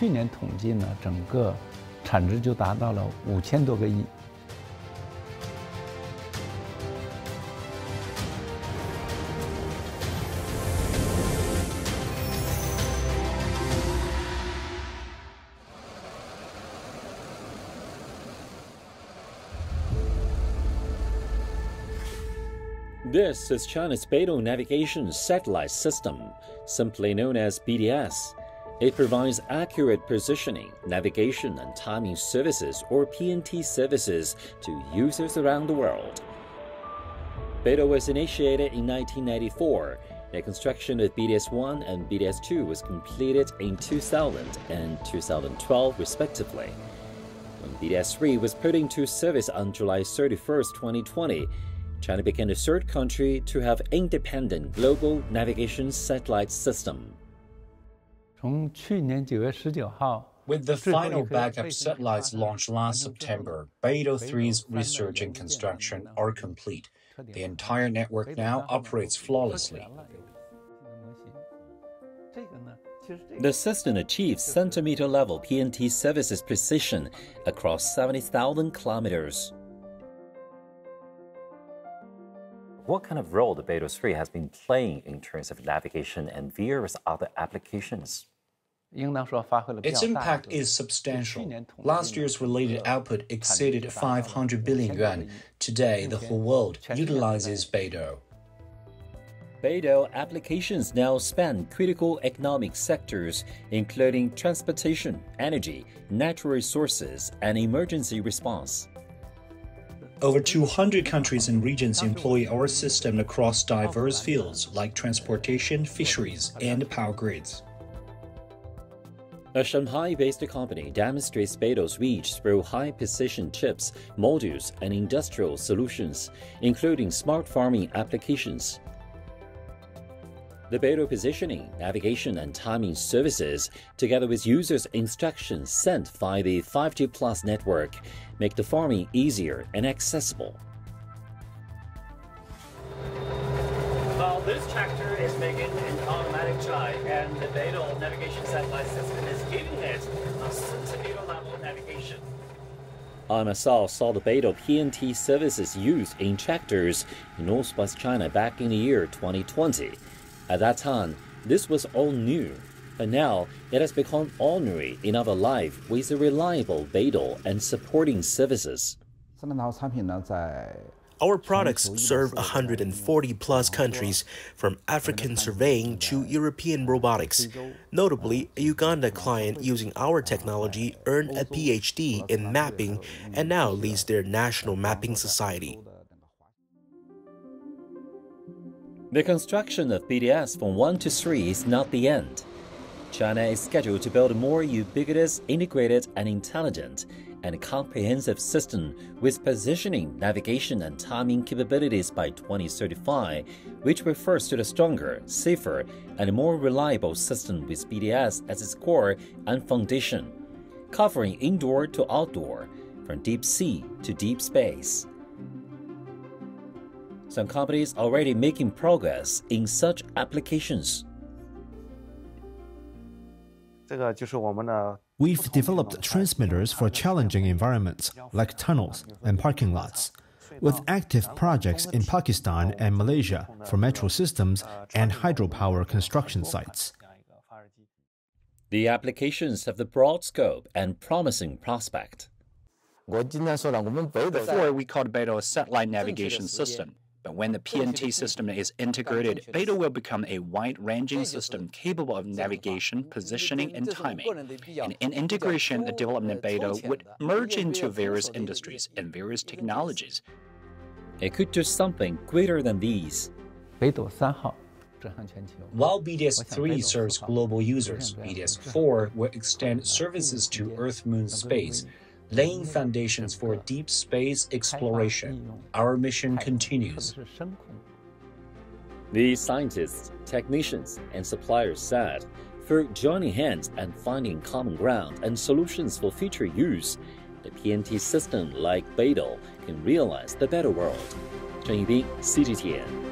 去年统计呢，整个产值就达到了五千多个亿。This is China's Beidou Navigation Satellite System, simply known as BDS. It provides accurate positioning, navigation, and timing services or PNT services to users around the world. Beidou was initiated in 1994. The construction of BDS-1 and BDS-2 was completed in 2000 and 2012 respectively. When BDS-3 was put into service on July 31, 2020, China became the third country to have independent global navigation satellite system. With the final backup satellites launched last September, Beidou 3's research and construction are complete. The entire network now operates flawlessly. The system achieves centimeter level PNT services precision across 70,000 kilometers. What kind of role the Beidou 3 has been playing in terms of navigation and various other applications? Its impact is substantial. Last year's related output exceeded 500 billion yuan. Today, the whole world utilizes Beidou. Beidou applications now span critical economic sectors, including transportation, energy, natural resources, and emergency response. Over 200 countries and regions employ our system across diverse fields like transportation, fisheries, and power grids. A Shanghai-based company demonstrates Beidou's reach through high-precision chips, modules, and industrial solutions, including smart farming applications. The Beidou positioning, navigation, and timing services, together with users' instructions sent via the 5G Plus network, make the farming easier and accessible. Well, this tractor is making an automatic drive, and the Beidou navigation satellite system is giving it a centimeter level navigation. I myself saw the Beidou PNT services used in tractors in northwest China back in the year 2020. At that time, this was all new, but now it has become ordinary in our life with reliable Beidou and supporting services. Our products serve 140 plus countries, from African surveying to European robotics. Notably, a Uganda client using our technology earned a PhD in mapping and now leads their national mapping society. The construction of BDS from 1 to 3 is not the end. China is scheduled to build a more ubiquitous, integrated, and intelligent and comprehensive system with positioning, navigation, and timing capabilities by 2035, which refers to the stronger, safer, and more reliable system with BDS as its core and foundation, covering indoor to outdoor, from deep sea to deep space. Some companies are already making progress in such applications. We've developed transmitters for challenging environments like tunnels and parking lots, with active projects in Pakistan and Malaysia for metro systems and hydropower construction sites. The applications have the broad scope and promising prospect. Before, we called Beidou a satellite navigation system. But when the PNT system is integrated, Beidou will become a wide-ranging system capable of navigation, positioning, and timing. And in integration, the development uh, of Beidou would merge into various industries and various technologies. It could do something greater than these. While BDS-3 serves global users, BDS-4 will extend services to Earth-Moon space, laying foundations for deep space exploration. Our mission continues. The scientists, technicians, and suppliers said, through joining hands and finding common ground and solutions for future use, the PNT system like Beidou can realize the better world. Zheng Yibing, CGTN.